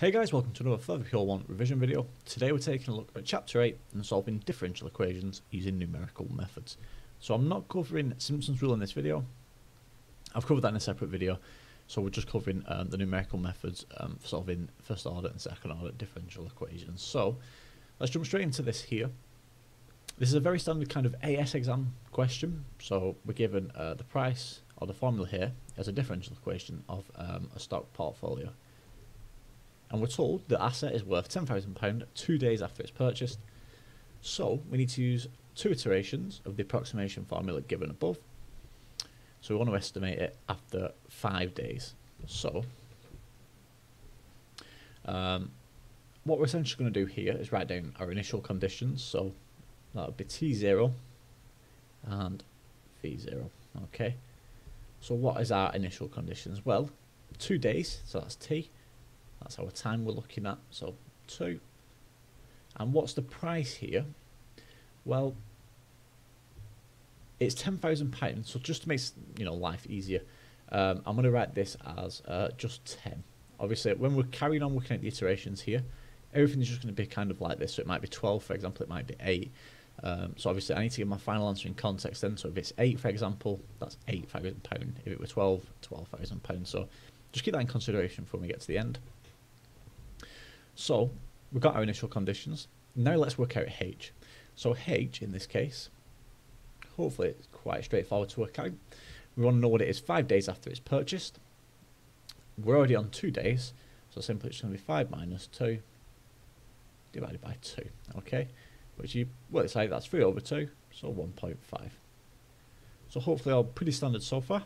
Hey guys, welcome to another Further Pure 1 revision video. Today we're taking a look at Chapter 8 and solving differential equations using numerical methods. So I'm not covering Simpson's rule in this video. I've covered that in a separate video. So we're just covering um, the numerical methods um, for solving first order and second order differential equations. So let's jump straight into this here. This is a very standard kind of AS exam question. So we're given uh, the price or the formula here as a differential equation of um, a stock portfolio and we're told the asset is worth £10,000 two days after it's purchased. So we need to use two iterations of the approximation formula given above. So we want to estimate it after five days. So um, what we're essentially going to do here is write down our initial conditions. So that would be T0 and V0. Okay. So what is our initial conditions? Well, two days, so that's T that's our time we're looking at. So 2. And what's the price here? Well, it's £10,000. So just to make you know life easier, um, I'm going to write this as uh, just 10. Obviously, when we're carrying on looking at the iterations here, everything's just going to be kind of like this. So it might be 12, for example, it might be 8. Um, so obviously, I need to get my final answer in context then. So if it's 8, for example, that's £8,000. If it were 12, £12,000. So just keep that in consideration when we get to the end. So we've got our initial conditions. Now let's work out H. So H in this case, hopefully it's quite straightforward to work out. We want to know what it is five days after it's purchased. We're already on two days, so simply it's going to be 5 minus 2 divided by 2, okay? Which you, well, it's like that's 3 over 2, so 1.5. So hopefully all pretty standard so far.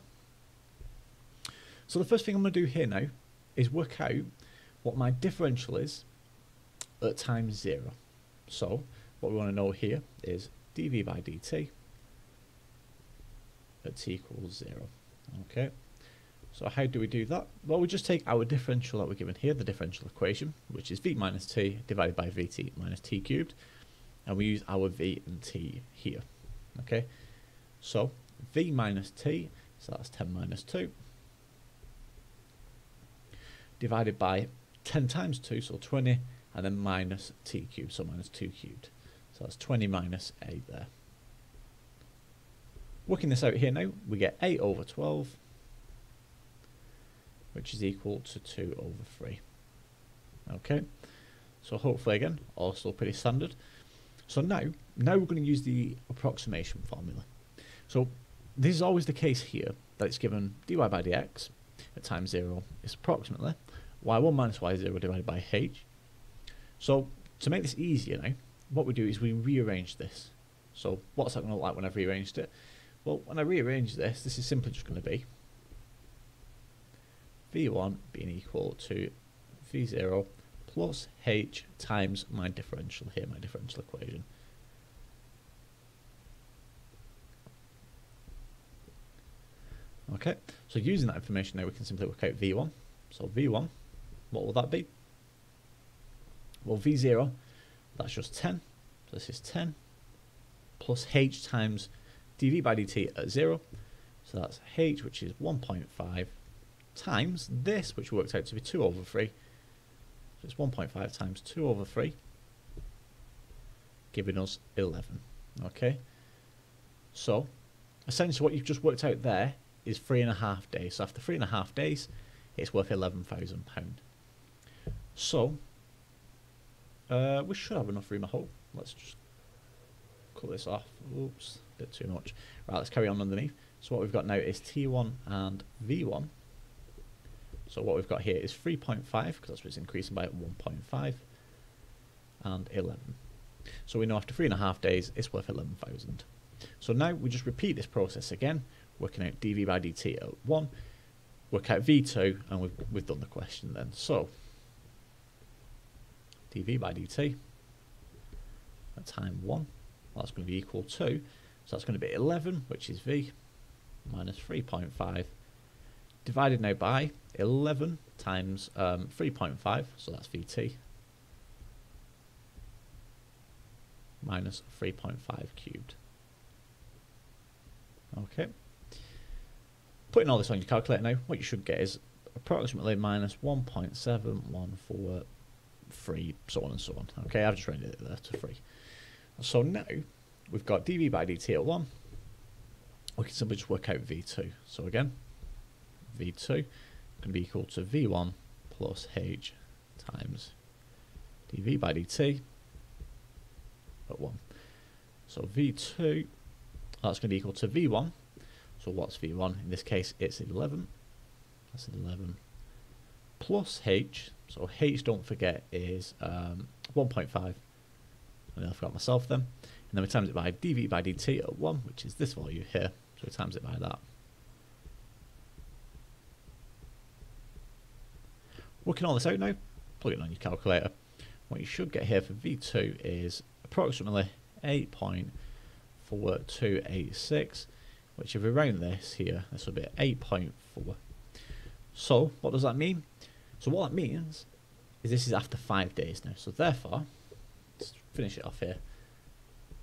So the first thing I'm going to do here now is work out what my differential is at time 0. So what we want to know here is dv by dt at t equals 0. Okay. So how do we do that? Well, we just take our differential that we're given here, the differential equation, which is v minus t divided by vt minus t cubed, and we use our v and t here. Okay. So v minus t, so that's 10 minus 2, divided by 10 times 2, so 20, and then minus t cubed, so minus 2 cubed. So that's 20 minus 8 there. Working this out here now, we get 8 over 12, which is equal to 2 over 3. Okay, so hopefully again, still pretty standard. So now, now we're going to use the approximation formula. So this is always the case here, that it's given dy by dx at time 0 is approximately y1 minus y0 divided by h. So to make this easier now, what we do is we rearrange this. So what's that going to look like when I've rearranged it? Well, when I rearrange this, this is simply just going to be v1 being equal to v0 plus h times my differential here, my differential equation. Okay, so using that information now we can simply work out v1. So v1 what will that be? Well, V0, that's just 10. So this is 10 plus h times dv by dt at 0. So that's h, which is 1.5, times this, which works out to be 2 over 3. So it's 1.5 times 2 over 3, giving us 11. Okay? So, essentially what you've just worked out there is three and a half days. So after three and a half days, it's worth £11,000. So, uh, we should have enough room, I hope. Let's just cut this off. Oops, a bit too much. Right, let's carry on underneath. So what we've got now is T1 and V1. So what we've got here is 3.5, because that's what's increasing by 1.5, and 11. So we know after three and a half days, it's worth 11,000. So now we just repeat this process again, working out dv by dt at 1, work out v2, and we've, we've done the question then. So dv by dt at time 1. that's going to be equal to, so that's going to be 11, which is v, minus 3.5, divided now by 11 times um, 3.5, so that's vt, minus 3.5 cubed. Okay. Putting all this on your calculator now, what you should get is approximately minus 1.7143, so on and so on. Okay, I've just rendered it there to free. So now we've got dv by dt at 1. We can simply just work out v2. So again, v2 going to be equal to v1 plus h times dv by dt at 1. So v2, that's going to be equal to v1. So what's v1? In this case, it's 11. That's 11 plus h. So h, don't forget, is um, 1.5. And I forgot myself then. And then we times it by dv by dt at 1, which is this value here. So we times it by that. Working all this out now, plug it on your calculator. What you should get here for V2 is approximately 8.4286, which if we round this here, this will be 8.4. So, what does that mean? So what that means is this is after five days now. So therefore, let's finish it off here.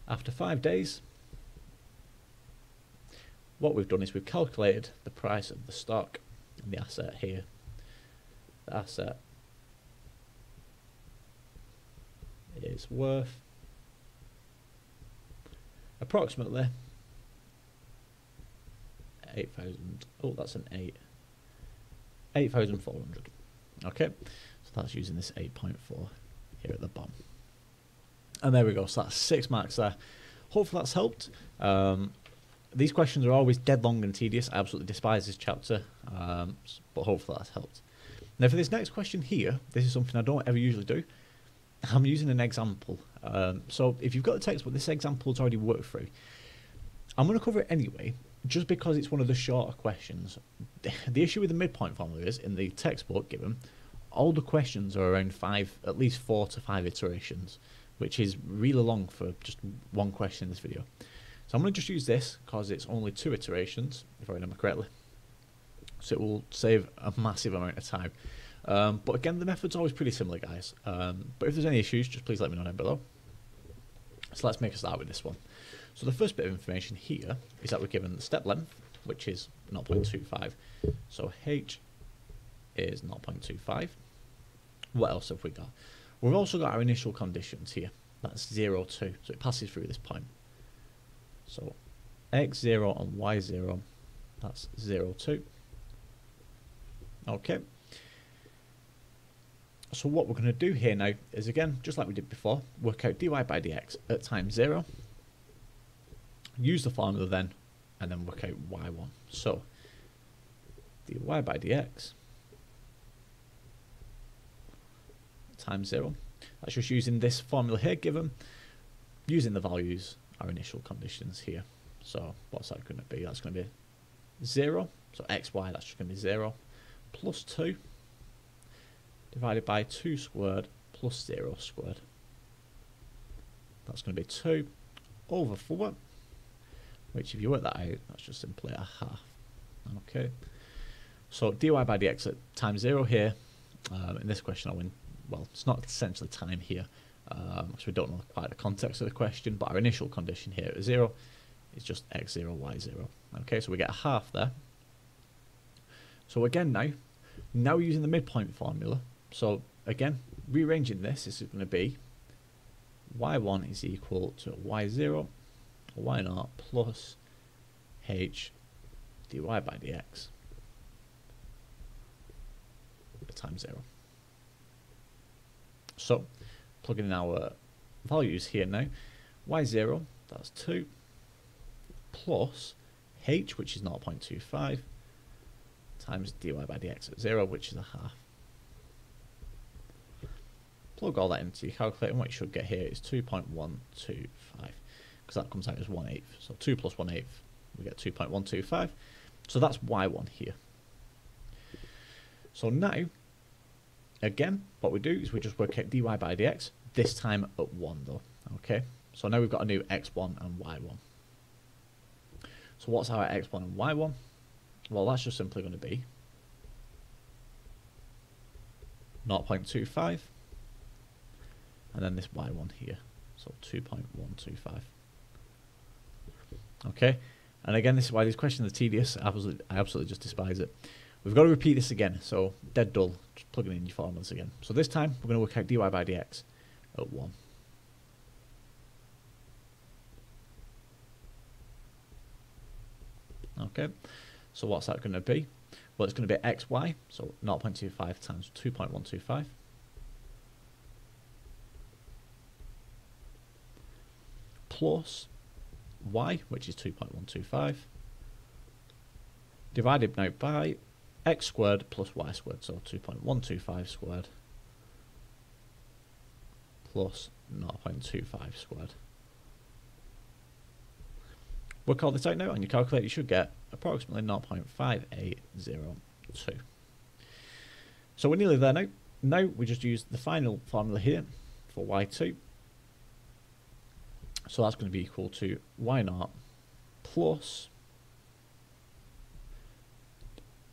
After five days, what we've done is we've calculated the price of the stock and the asset here. The asset is worth approximately 8,000. Oh, that's an 8. 8,400. Okay, so that's using this 8.4 here at the bottom. And there we go, so that's six marks there. Hopefully that's helped. Um, these questions are always dead long and tedious. I absolutely despise this chapter, um, but hopefully that's helped. Now for this next question here, this is something I don't ever usually do. I'm using an example. Um, so if you've got the textbook, this example example's already worked through. I'm going to cover it anyway, just because it's one of the shorter questions. The issue with the midpoint formula is, in the textbook given, all the questions are around five, at least four to five iterations, which is really long for just one question in this video. So I'm going to just use this because it's only two iterations, if I remember correctly. So it will save a massive amount of time. Um, but again, the method's always pretty similar, guys. Um, but if there's any issues, just please let me know down below. So let's make a start with this one. So the first bit of information here is that we're given the step length, which is 0.25. So h is 0.25. What else have we got? We've also got our initial conditions here. That's 0, 2. So it passes through this point. So x0 and y0, that's 0, 2. Okay. So what we're going to do here now is again, just like we did before, work out dy by dx at time 0. Use the formula then, and then work out y1. So dy by dx times 0. That's just using this formula here given, using the values, our initial conditions here. So what's that going to be? That's going to be 0. So xy, that's just going to be 0 plus 2 divided by 2 squared plus 0 squared. That's going to be 2 over 4, which if you work that out, that's just simply a half. Okay. So dy by dx at time 0 here, um, in this question I win, well, it's not essentially time here, um, so we don't know quite the context of the question, but our initial condition here at 0 is just x0, y0. Okay, so we get a half there. So again now, now we're using the midpoint formula, so again, rearranging this, this is going to be y1 is equal to y0 or y0 plus h dy by dx? Times 0. So, plugging in our values here now, y0, that's 2, plus h, which is 0.25, times dy by dx at 0, which is a half. Plug all that into your calculator and what you should get here is 2.125 because that comes out as 1 eighth. So 2 plus 1 eighth, we get 2.125. So that's y1 here. So now, again, what we do is we just work out dy by dx, this time at 1 though. Okay, so now we've got a new x1 and y1. So what's our x1 and y1? Well, that's just simply going to be 0.25 and then this y1 here, so 2.125. Okay, and again, this is why these questions are tedious. I absolutely, I absolutely just despise it. We've got to repeat this again, so dead dull, just plugging in your formulas again. So this time, we're going to work out dy by dx at 1. Okay, so what's that going to be? Well, it's going to be xy, so 0.25 times 2.125. Plus y, which is 2.125, divided now by x squared plus y squared, so 2.125 squared plus 0.25 squared. Work all this out now on your calculator, you should get approximately 0.5802. So we're nearly there now. Now we just use the final formula here for y2. So that's going to be equal to y naught plus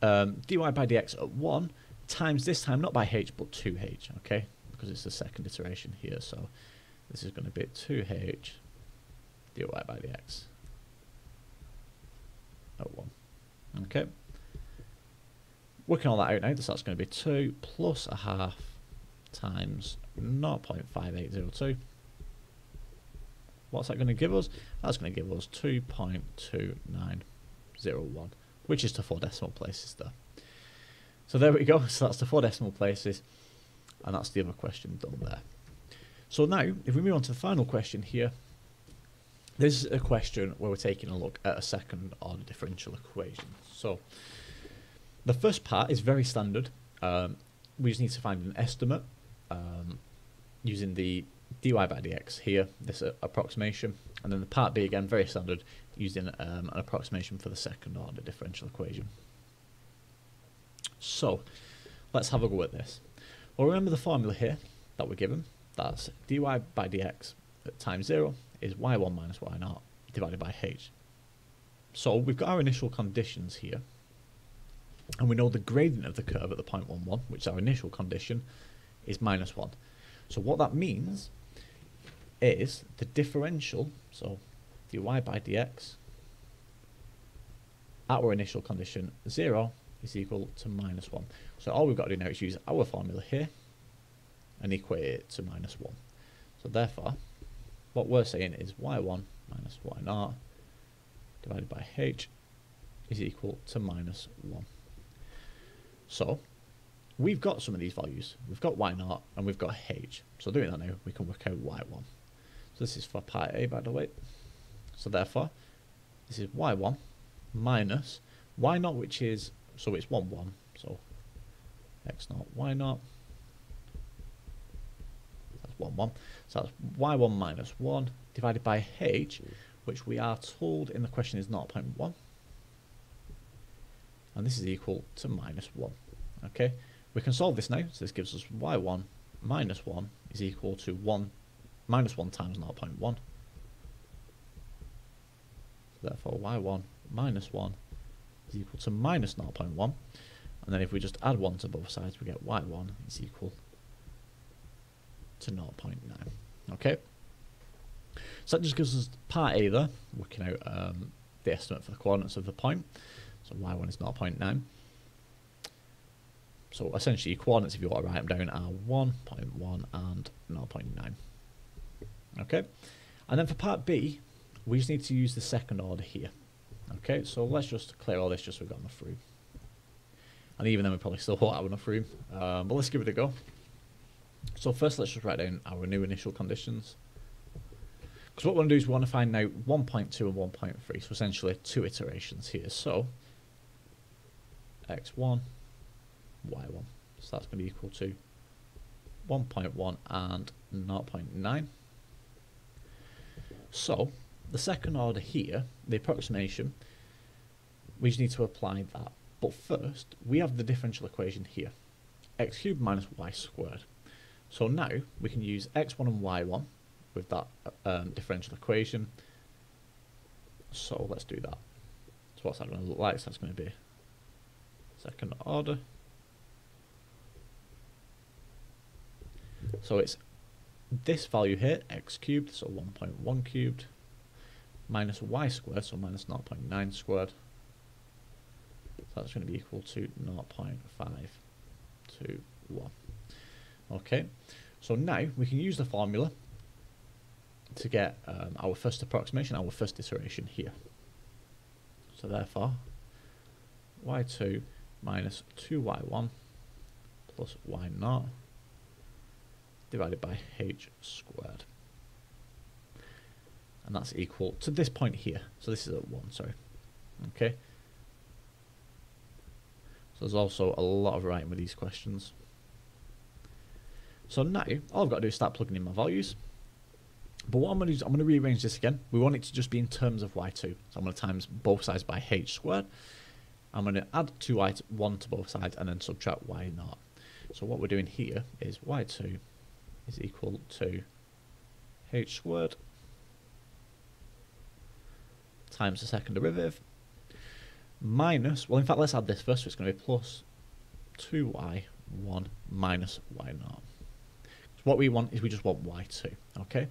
um, dy by dx at 1 times this time not by h but 2h, okay? Because it's the second iteration here, so this is going to be 2h dy by dx at 1. Okay. Working all that out now, so that's going to be 2 plus a half times 0.5802. What's that going to give us? That's going to give us 2.2901 which is to four decimal places there. So there we go. So that's the four decimal places, and that's the other question done there. So now, if we move on to the final question here, this is a question where we're taking a look at a second order differential equation. So the first part is very standard. Um, we just need to find an estimate um, using the dy by dx here, this approximation, and then the part B again, very standard, using um, an approximation for the second order differential equation. So, let's have a go at this. Well, remember the formula here that we're given. That's dy by dx at time 0 is y1 minus y0 divided by h. So we've got our initial conditions here. And we know the gradient of the curve at the point 1, 1, which is our initial condition, is minus 1. So what that means is the differential, so dy by dx at our initial condition 0 is equal to minus 1. So all we've got to do now is use our formula here and equate it to minus 1. So therefore, what we're saying is y1 minus y0 divided by h is equal to minus 1. So we've got some of these values. We've got y0 and we've got h. So doing that now, we can work out y1. This is for part A, by the way. So therefore, this is y1 minus y0, which is, so it's 1, 1. So x0, y0. That's 1, 1. So that's y1 minus 1 divided by h, which we are told in the question is 0.1. And this is equal to minus 1. Okay, we can solve this now. So this gives us y1 minus 1 is equal to 1 minus 1 times 0.1 therefore y1 minus 1 is equal to minus 0.1 and then if we just add 1 to both sides we get y1 is equal to 0.9 okay? So that just gives us part A there working out um, the estimate for the coordinates of the point. So y1 is 0.9 so essentially coordinates if you want to write them down are 1.1 and 0.9 okay and then for part B we just need to use the second order here. Okay, so let's just clear all this just so we've got enough room. And even then we probably still won't have enough room, um, but let's give it a go. So first let's just write down our new initial conditions. Because what we want to do is we want to find now 1.2 and 1.3, so essentially two iterations here. So x1, y1. So that's going to be equal to 1.1 and 0.9. So the second order here, the approximation, we just need to apply that. But first, we have the differential equation here, x cubed minus y squared. So now we can use x1 and y1 with that um, differential equation. So let's do that. So what's that going to look like? So that's going to be second order. So it's this value here, x cubed, so 1.1 cubed, minus y squared, so minus 0.9 squared, So that's going to be equal to 0.521. Okay, so now we can use the formula to get um, our first approximation, our first iteration here. So therefore, y2 minus 2y1 plus y0 divided by h squared. And that's equal to this point here. So this is at 1, sorry. Okay. So there's also a lot of writing with these questions. So now, all I've got to do is start plugging in my values. But what I'm going to do is I'm going to rearrange this again. We want it to just be in terms of y2. So I'm going to times both sides by h squared. I'm going to add 2y1 to both sides and then subtract y0. So what we're doing here is y2 is equal to h squared times the second derivative minus, well in fact let's add this first, so it's going to be plus 2y1 minus y0. So what we want is we just want y2, okay?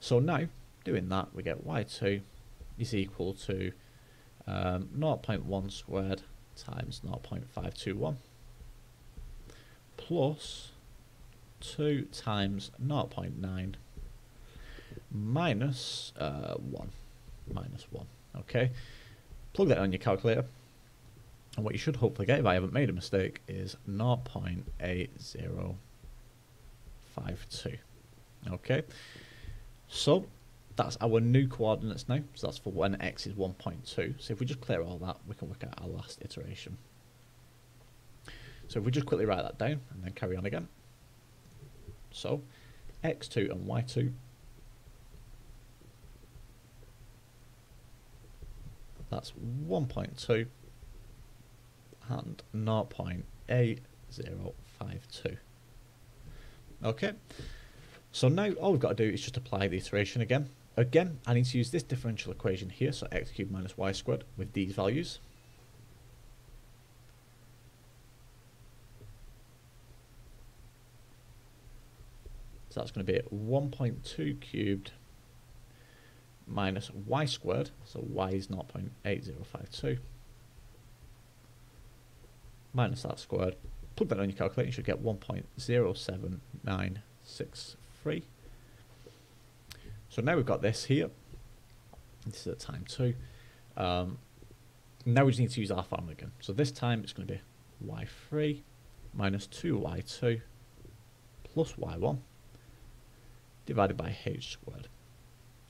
So now, doing that, we get y2 is equal to um, 0.1 squared times 0.521 plus 2 times 0.9 minus, uh, 1. Minus 1. Okay? Plug that on your calculator. And what you should hopefully get, if I haven't made a mistake, is 0.8052. Okay? So, that's our new coordinates now. So that's for when x is 1.2. So if we just clear all that, we can work out our last iteration. So if we just quickly write that down and then carry on again. So x2 and y2 that's 1.2 and 0.8052. Okay, so now all we've got to do is just apply the iteration again. Again, I need to use this differential equation here, so x cubed minus y squared with these values. So that's going to be 1.2 cubed minus y squared, so y is 0.8052, minus that squared. Plug that on your calculator, you should get 1.07963. So now we've got this here. This is at time 2. Um, now we just need to use our formula again. So this time it's going to be y3 minus 2y2 plus y1 divided by h squared.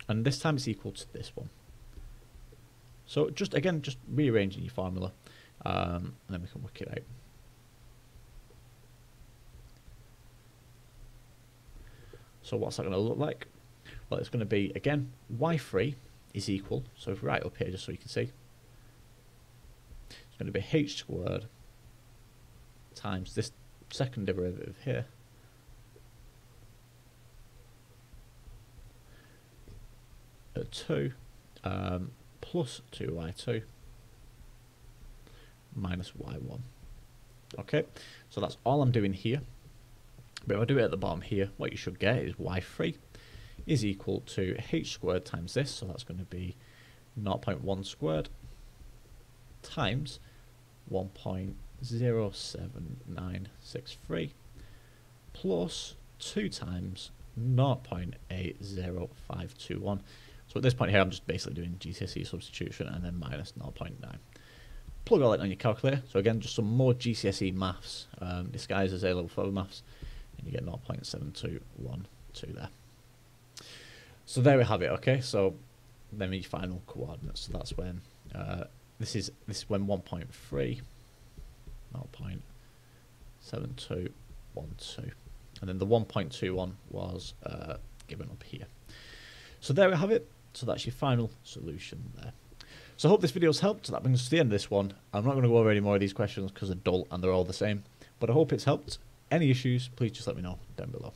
And this time it's equal to this one. So just again, just rearranging your formula, um, and then we can work it out. So what's that going to look like? Well, it's going to be, again, y3 is equal, so if we write up here just so you can see, it's going to be h squared times this second derivative here, 2 um, plus 2y2 minus y1. Okay, so that's all I'm doing here. But if I do it at the bottom here, what you should get is y3 is equal to h squared times this, so that's going to be 0.1 squared times 1.07963 plus 2 times 0.80521 so at this point here, I'm just basically doing GCSE substitution and then minus 0.9. Plug all that on your calculator. So again, just some more GCSE maths um, disguised as A-level further maths, and you get 0.7212 there. So there we have it. Okay, so then your final coordinates. So that's when uh, this is this is when 1.3, 0.7212, and then the 1.21 was uh, given up here. So there we have it. So that's your final solution there. So I hope this video's helped. That brings us to the end of this one. I'm not going to go over any more of these questions because they're dull and they're all the same. But I hope it's helped. Any issues, please just let me know down below.